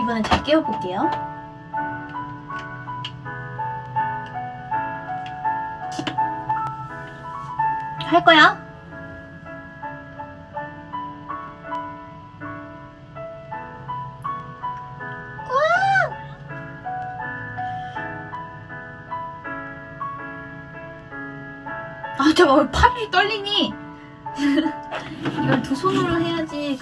이번엔 잘 깨워볼게요. 할 거야? 아, 잠깐만, 왜 팔이 떨리니? 이걸 두 손으로 해야지.